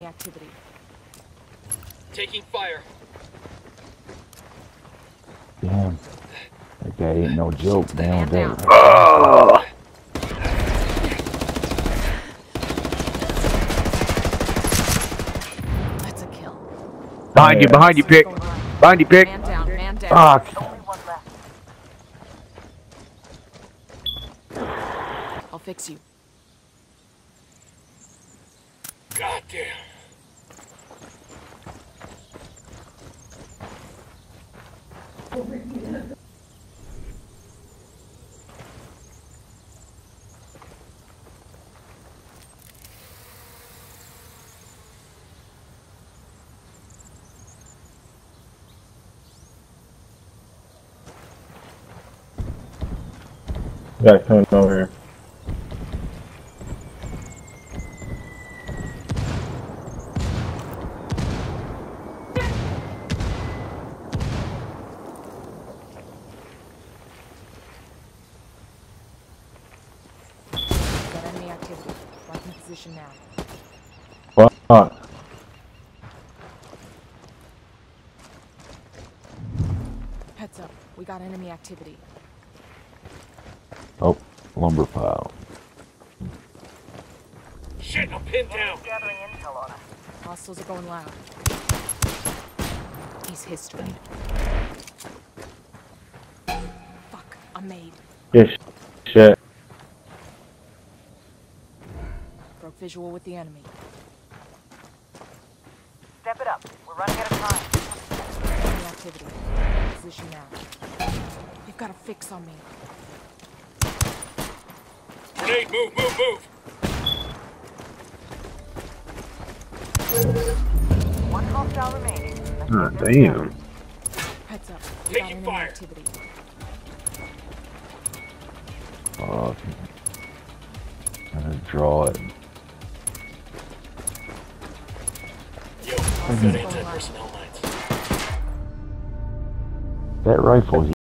activity. Taking fire. Damn. That guy ain't no joke. Damn, Man that. down. That's a kill. Behind you, behind you, pick. Behind you, pick. Man down, man down. Fuck. I'll fix you. God damn. Guy coming over here. Got enemy activity. Lock in position now. Fuck. Heads up. We got enemy activity. Oh, lumber pile. Shit, I'm pinned down. Gathering intel on us. Hostiles are going loud. He's history. Fuck. I'm made. Good sh- shit. Broke visual with the enemy. Step it up. We're running out of time. Enemy activity. Position now. You've got a fix on me. Grenade, move, move, move. One hostile remaining. Let's get this damn. Heads up. We got Taking enemy fire. activity. Fuck. Gotta draw it. That rifle